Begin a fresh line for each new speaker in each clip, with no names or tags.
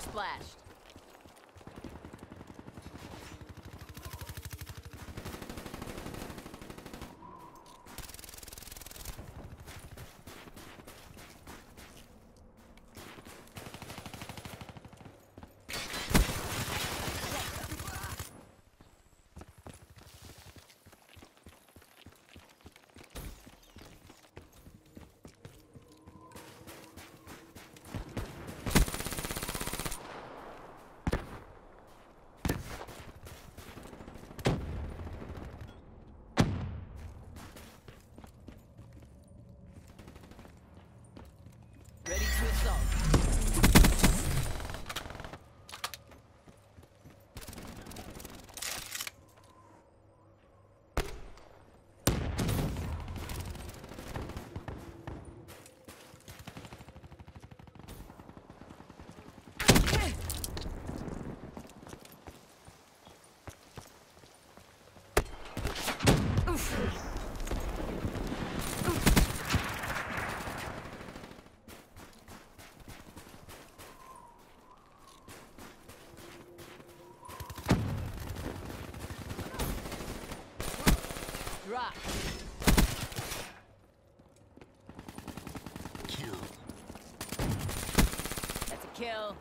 splashed. That's a kill.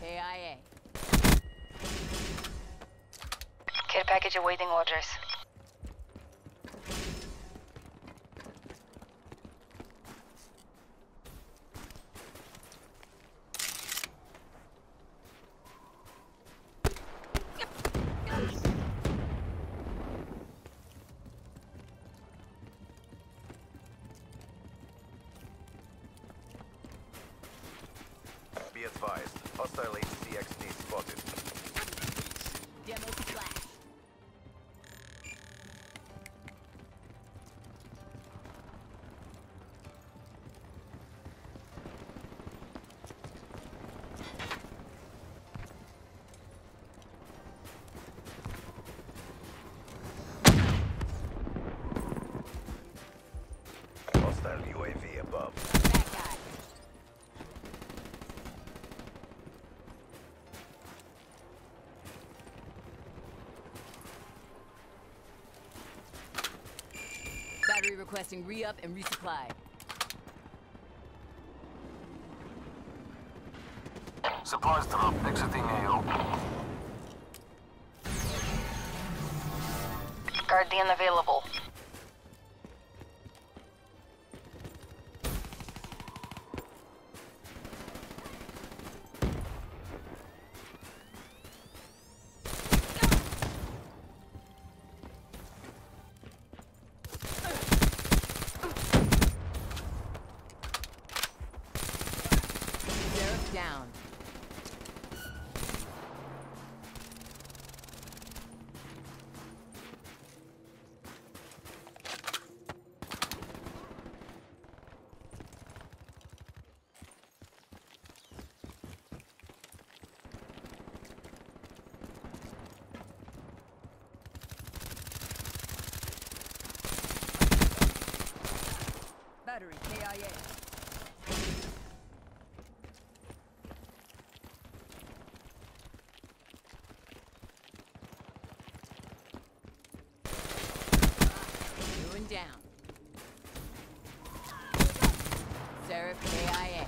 KIA.
Care package awaiting orders.
Advised,
requesting re-up and resupply.
Supplies drop. Exiting AO.
Guardian available.
down. Seraph KIA.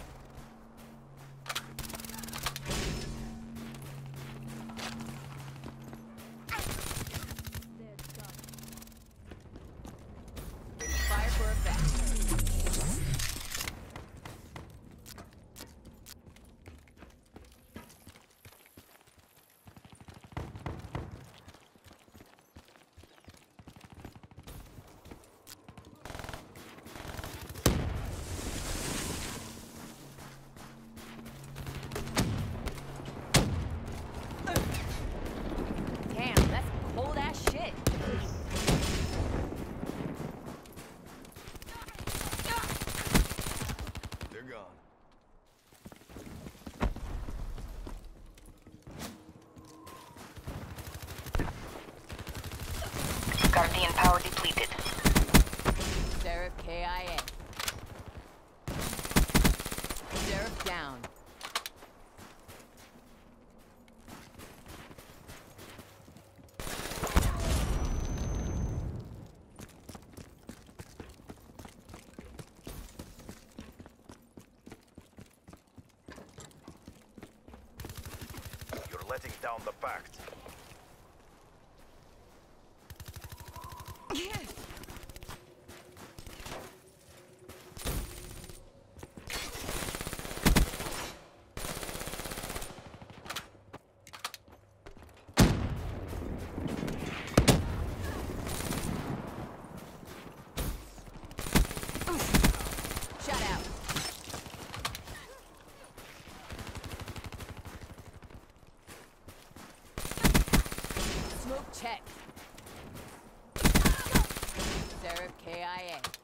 down.
You're letting down the pact.
KIA.